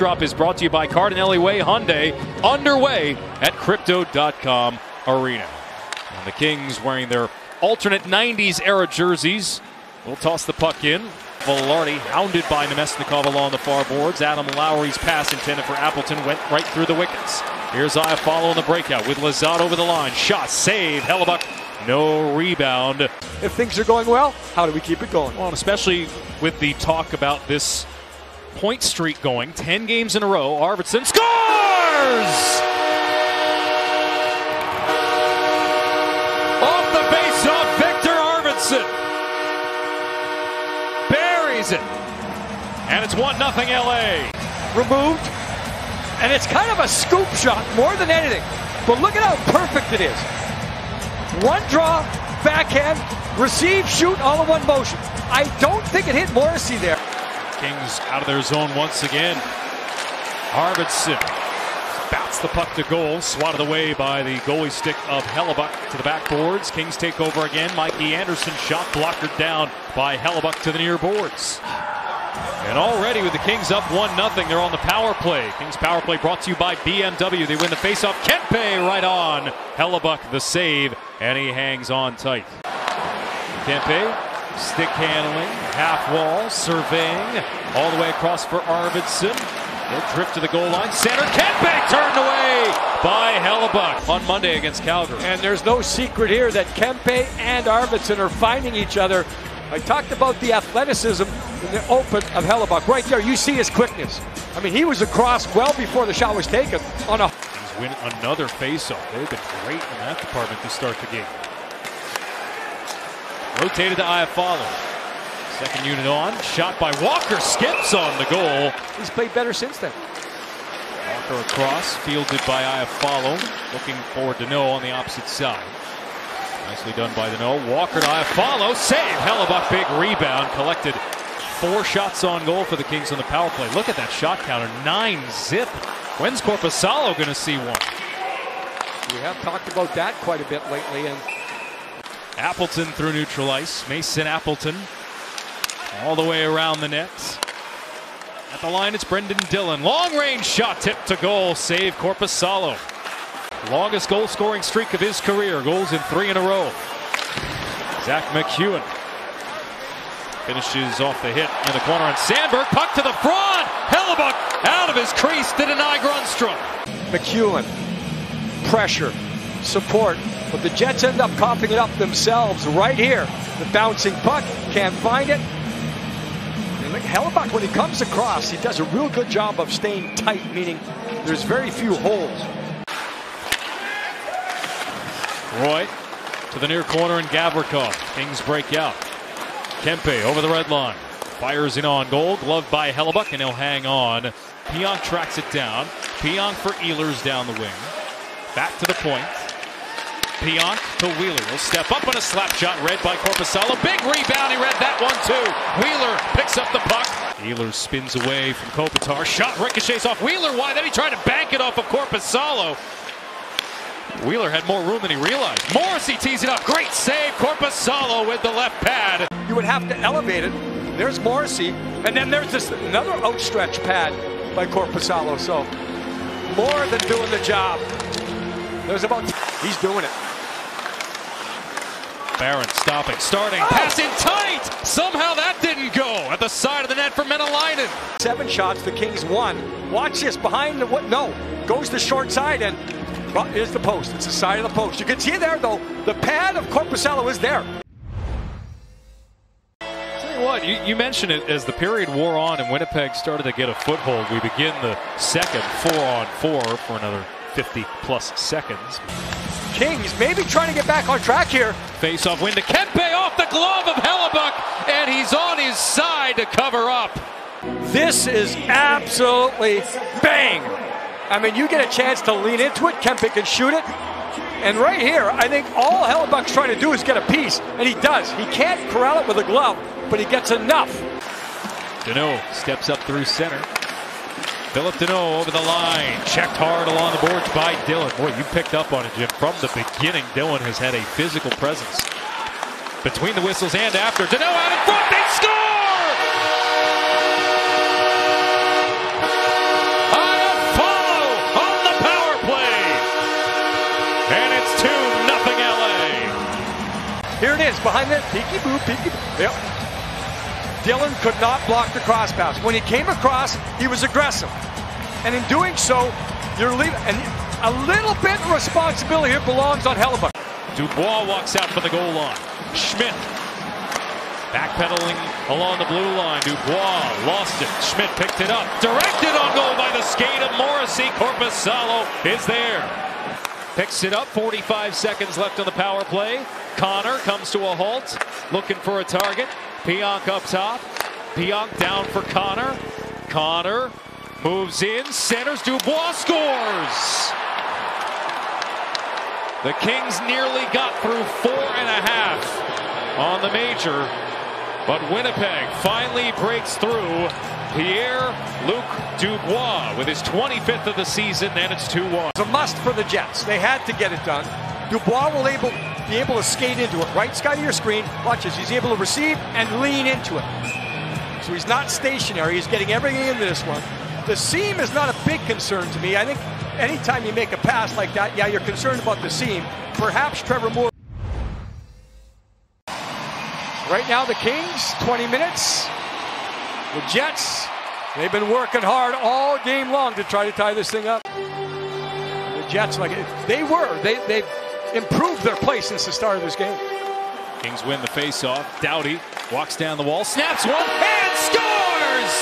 Drop is brought to you by Cardinelli Way Hyundai, underway at Crypto.com Arena. And the Kings wearing their alternate 90s era jerseys will toss the puck in. Vilardi hounded by Namestnikov along the far boards. Adam Lowry's pass intended for Appleton went right through the wickets. Here's Iafallo in the breakout with Lizotte over the line. Shot, save, Hellebuyck, no rebound. If things are going well, how do we keep it going? Well, especially with the talk about this point streak going, 10 games in a row, Arvidsson scores! Off the face-off, Viktor Arvidsson buries it. And it's 1 0 LA. Removed, and it's kind of a scoop shot more than anything. But look at how perfect it is. One draw, backhand, receive, shoot, all in one motion. I don't think it hit Morrissey there. Kings out of their zone once again. Arvidsson bats the puck to goal, swatted away by the goalie stick of Hellebuyck to the backboards. Kings take over again. Mikey Anderson shot blockered down by Hellebuyck to the near boards. And already with the Kings up 1 0, they're on the power play. Kings power play brought to you by BMW. They win the faceoff. Kempe right on. Hellebuyck the save, and he hangs on tight. Kempe, stick handling, half wall, surveying, all the way across for Arvidsson. He'll drift to the goal line. Center, Kempe turned away by Hellebuyck on Monday against Calgary. And there's no secret here that Kempe and Arvidsson are finding each other. I talked about the athleticism in the open of Hellebuyck. Right there, you see his quickness. I mean, he was across well before the shot was taken on a. Kings win another faceoff. They've been great in that department to start the game. Rotated to Iafallo. Second unit on. Shot by Walker. Skips on the goal. He's played better since then. Walker across. Fielded by Iafallo. Looking for Danault on the opposite side. Nicely done by Danault. Walker to Iafallo. Save. Hellebuyck. Big rebound. Collected four shots on goal for the Kings on the power play. Look at that shot counter. Nine zip. When's Korpisalo going to see one? We have talked about that quite a bit lately. And Appleton through neutral ice. Mason Appleton all the way around the net. At the line, it's Brendan Dillon. Long range shot tipped to goal. Save Korpisalo. Longest goal scoring streak of his career. Goals in three in a row. Zack MacEwen finishes off the hit in the corner on Samberg. Puck to the front. Hellebuyck out of his crease to deny Grundstrom. McEwen, pressure, support. But the Jets end up coughing it up themselves right here. The bouncing puck, can't find it. And look, Hellebuyck, when he comes across, he does a real good job of staying tight, meaning there's very few holes. Roy to the near corner and Gavrikov. Kings break out. Kempe over the red line. Fires in on goal. Gloved by Hellebuyck, and he'll hang on. Pionk tracks it down. Pionk for Ehlers down the wing. Back to the point. Pionk to Wheeler. He'll step up on a slap shot read by Korpisalo. Big rebound. He read that one too. Wheeler picks up the puck. Wheeler spins away from Kopitar. Shot ricochets off Wheeler wide. Then he tried to bank it off of Korpisalo. Wheeler had more room than he realized. Morrissey tees it up. Great save. Korpisalo with the left pad. You would have to elevate it. There's Morrissey, and then there's this another outstretched pad by Korpisalo. So more than doing the job. There's about he's doing it. Barron stopping, starting, oh. passing tight. Somehow that didn't go at the side of the net for Maenalanen. Seven shots, the Kings won. Watch this behind the what? No, goes the short side and is the post. It's the side of the post. You can see there though, the pad of Korpisalo is there. Tell you what, you, you mentioned it as the period wore on and Winnipeg started to get a foothold. We begin the second four on four for another 50 plus seconds. Kings maybe trying to get back on track here. Face off win to Kempe off the glove of Hellebuyck, and he's on his side to cover up. This is absolutely bang. I mean, you get a chance to lean into it. Kempe can shoot it. And right here, I think all Hellebuyck's trying to do is get a piece, and he does. He can't corral it with a glove, but he gets enough. Danault steps up through center. Phillip Danault over the line. Checked hard along the boards by Dillon. Boy, you picked up on it, Jim. From the beginning, Dillon has had a physical presence. Between the whistles and after. Deneau out in front. They score! On a follow on the power play. And it's 2 nothing LA. Here it is behind that peeky boo, peeky boo. Yep. Dillon could not block the cross pass. When he came across, he was aggressive. And in doing so, you're leaving. And a little bit of responsibility here belongs on Hellebuyck. Dubois walks out for the goal line. Schmidt backpedaling along the blue line. Dubois lost it. Schmidt picked it up. Directed on goal by the skate of Morrissey. Korpisalo is there. Picks it up. 45 seconds left on the power play. Connor comes to a halt. Looking for a target. Pionk up top. Pionk down for Connor. Connor moves in. Centers. Dubois scores. The Kings nearly got through four and a half on the major, but Winnipeg finally breaks through. Pierre-Luc Dubois with his 25th of the season, and it's 2-1. It's a must for the Jets. They had to get it done. Dubois will able, be able to skate into it. Right side of your screen. Watch this. He's able to receive and lean into it. So he's not stationary. He's getting everything into this one. The seam is not a big concern to me. I think anytime you make a pass like that, yeah, you're concerned about the seam. Perhaps Trevor Moore. Right now, the Kings, 20 minutes. The Jets, they've been working hard all game long to try to tie this thing up. The Jets, like they were, they they've improved their play since the start of this game. Kings win the faceoff. Doughty walks down the wall, snaps one, and scores!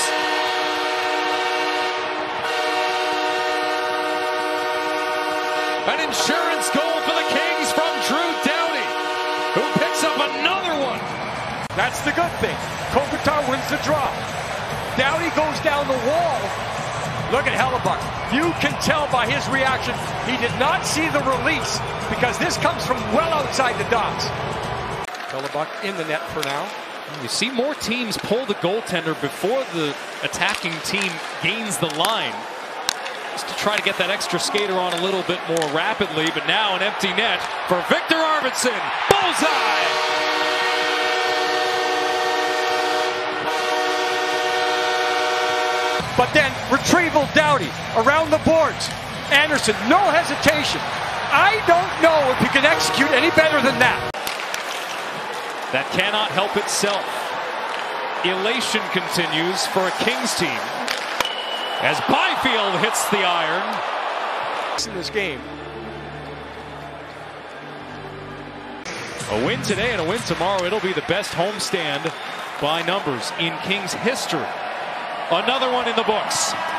An insurance goal for the Kings from Drew Doughty, who picks up another one. That's the good thing. Kopitar wins the draw. Doughty goes down the wall. Look at Hellebuyck. You can tell by his reaction, he did not see the release because this comes from well outside the dots. Hellebuyck in the net for now. You see more teams pull the goaltender before the attacking team gains the line. Just to try to get that extra skater on a little bit more rapidly, but now an empty net for Viktor Arvidsson. Bullseye! But then retrieval Doughty around the boards. Anderson, no hesitation. I don't know if he can execute any better than that. That cannot help itself. Elation continues for a Kings team as Byfield hits the iron. In this game. A win today and a win tomorrow. It'll be the best homestand by numbers in Kings history. Another one in the books.